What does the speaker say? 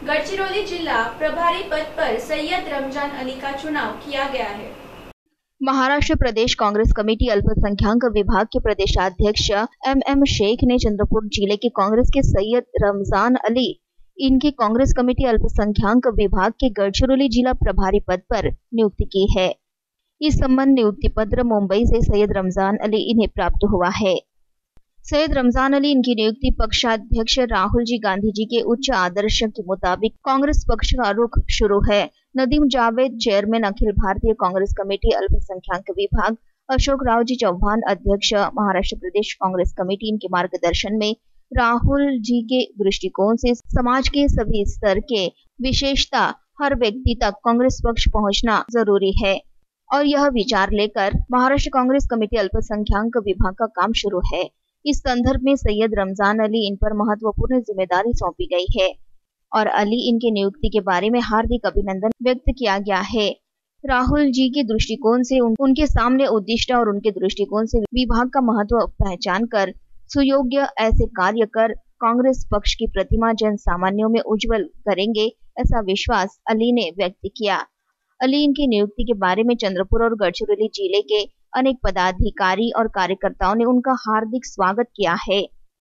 गढ़चिरौली जिला प्रभारी पद पर सैयद रमज़ान अली का चुनाव किया गया है। महाराष्ट्र प्रदेश कांग्रेस कमेटी अल्पसंख्याक विभाग के प्रदेशाध्यक्ष एम एम शेख ने चंद्रपुर ज़िले के कांग्रेस के सैयद रमज़ान अली, इनकी कांग्रेस कमेटी अल्पसंख्याक विभाग के गढ़चिरौली जिला प्रभारी पद पर नियुक्ति की है। इस संबंध नियुक्ति पत्र मुंबई से सैयद रमज़ान अली इन्हें प्राप्त हुआ है। सैयद रमज़ान अली, इनकी नियुक्ति पक्षाध्यक्ष राहुल जी गांधी जी के उच्च आदर्श के मुताबिक कांग्रेस पक्ष का रुख शुरू है। नदीम जावेद, चेयरमैन अखिल भारतीय कांग्रेस कमेटी, अल्पसंख्याक विभाग, अशोक राव जी चौहान, अध्यक्ष, महाराष्ट्र प्रदेश कांग्रेस कमेटी, इनके मार्गदर्शन में राहुल जी के दृष्टिकोण से समाज के सभी स्तर के विशेषता हर व्यक्ति तक कांग्रेस पक्ष पहुँचना ज़रूरी है। और यह विचार लेकर महाराष्ट्र कांग्रेस कमेटी, अल्पसंख्याक विभाग का काम शुरू है। इस संदर्भ में सैयद रमज़ान अली इन पर महत्वपूर्ण ज़िम्मेदारी सौंपी गई है और अली इनके नियुक्ति के बारे में हार्दिक अभिनंदन व्यक्त किया गया है। राहुल जी के दृष्टिकोण से उन, उनके सामने उद्दिष्ट और उनके दृष्टिकोण से विभाग का महत्व पहचान कर सुयोग्य ऐसे कार्य कर कांग्रेस पक्ष की प्रतिमा जन सामान्यों में उज्जवल करेंगे ऐसा विश्वास अली ने व्यक्त किया। अली इनकी नियुक्ति के बारे में चंद्रपुर और गढ़चिरौली ज़िले के अनेक पदाधिकारी और कार्यकर्ताओं ने उनका हार्दिक स्वागत किया है।